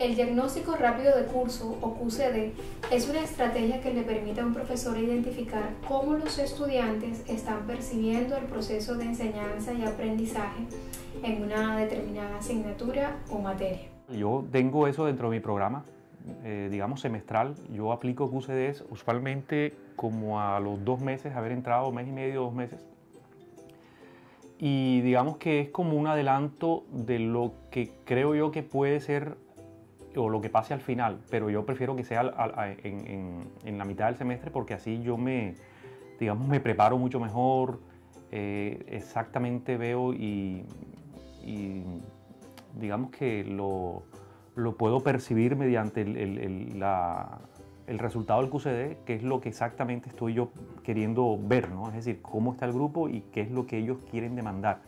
El diagnóstico rápido de curso o QCD es una estrategia que le permite a un profesor identificar cómo los estudiantes están percibiendo el proceso de enseñanza y aprendizaje en una determinada asignatura o materia. Yo tengo eso dentro de mi programa, eh, digamos semestral. Yo aplico QCDs usualmente como a los dos meses, haber entrado, mes y medio, dos meses. Y digamos que es como un adelanto de lo que creo yo que puede ser o lo que pase al final, pero yo prefiero que sea en, la mitad del semestre porque así yo me, digamos, me preparo mucho mejor, eh, exactamente veo y, digamos que lo, puedo percibir mediante el, el, resultado del QCD, que es lo que exactamente estoy yo queriendo ver, ¿no? es decir, cómo está el grupo y qué es lo que ellos quieren demandar.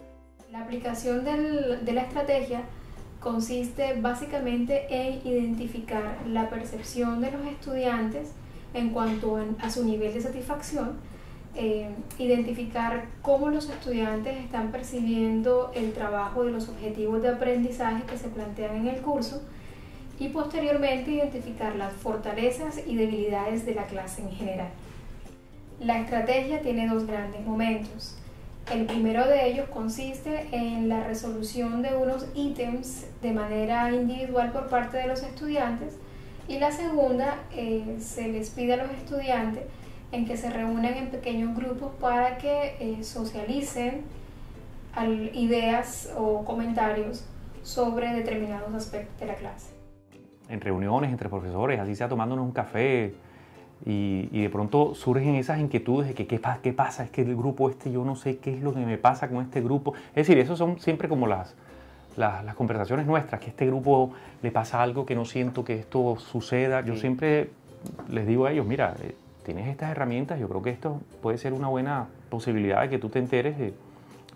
La aplicación de la estrategia consiste básicamente en identificar la percepción de los estudiantes en cuanto a su nivel de satisfacción, eh, identificar cómo los estudiantes están percibiendo el trabajo de los objetivos de aprendizaje que se plantean en el curso y posteriormente identificar las fortalezas y debilidades de la clase en general. La estrategia tiene dos grandes momentos. El primero de ellos consiste en la resolución de unos ítems de manera individual por parte de los estudiantes y la segunda eh, se les pide a los estudiantes en que se reúnan en pequeños grupos para que eh, socialicen ideas o comentarios sobre determinados aspectos de la clase. En reuniones entre profesores, así sea tomándonos un café, y, de pronto surgen esas inquietudes de que ¿qué, qué pasa, es que el grupo este yo no sé qué es lo que me pasa con este grupo. Es decir, eso son siempre como las, las, conversaciones nuestras, que a este grupo le pasa algo que no siento que esto suceda. Yo siempre les digo a ellos, mira, eh, tienes estas herramientas, yo creo que esto puede ser una buena posibilidad de que tú te enteres de,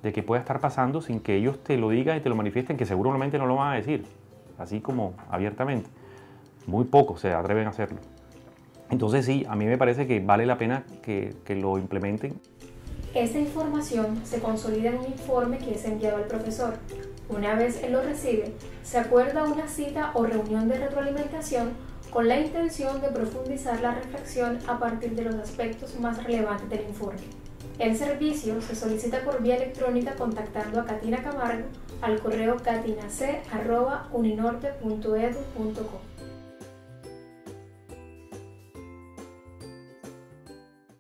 de que pueda estar pasando sin que ellos te lo digan y te lo manifiesten, que seguramente no lo van a decir, así como abiertamente. Muy pocos se atreven a hacerlo. Entonces sí, a mí me parece que vale la pena que, lo implementen. Esa información se consolida en un informe que es enviado al profesor. Una vez él lo recibe, se acuerda una cita o reunión de retroalimentación con la intención de profundizar la reflexión a partir de los aspectos más relevantes del informe. El servicio se solicita por vía electrónica contactando a Katina Camargo al correo catinac.uninorte.edu.com.